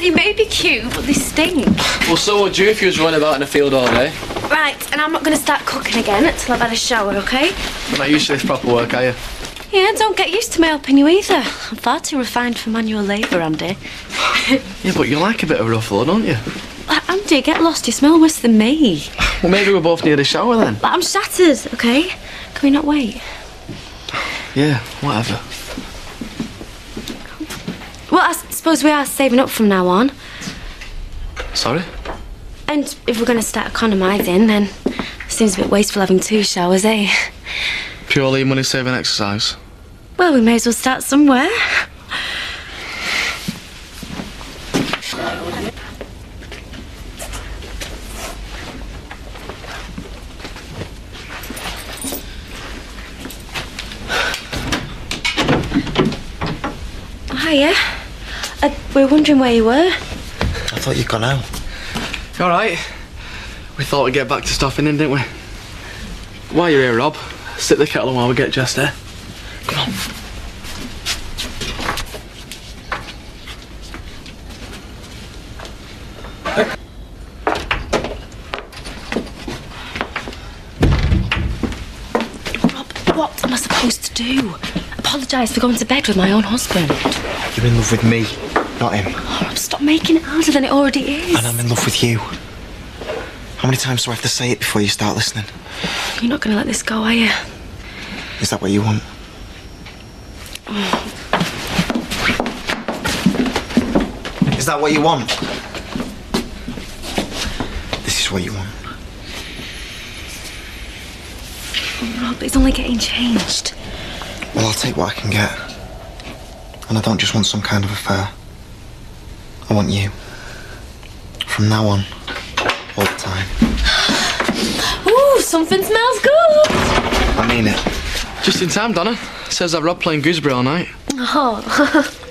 they may be cute, but they stink. Well, so would you if you was running about in a field all day. Right, and I'm not going to start cooking again until I've had a shower, okay? You're not used to this proper work, are you? Yeah, don't get used to me helping you either. I'm far too refined for manual labour, Andy. Yeah, but you like a bit of rough though, don't you? Andy, get lost. You smell worse than me. Well, maybe we're both near the shower then. But I'm shattered, okay? Can we not wait? Yeah, whatever. Well, I s- suppose we are saving up from now on. Sorry? And if we're going to start economising, then it seems a bit wasteful having two showers, eh? Purely money saving exercise. Well, we may as well start somewhere. Hiya. Uh, we were wondering where you were. I thought you'd gone out. You alright? We thought we'd get back to stuffing in, didn't we? While you're here, Rob, sit the kettle on while we get Jess there. Come on. Rob, what am I supposed to do? Apologise for going to bed with my own husband. You're in love with me, not him. Oh, Rob, stop making it harder than it already is. And I'm in love with you. How many times do I have to say it before you start listening? You're not going to let this go, are you? Is that what you want? Is that what you want? This is what you want. Rob, it's only getting changed. Well, I'll take what I can get. And I don't just want some kind of affair. I want you. From now on, all the time. Ooh, something smells good. I mean it. Just in time, Donna. Says I've Rob playing gooseberry all night. Oh,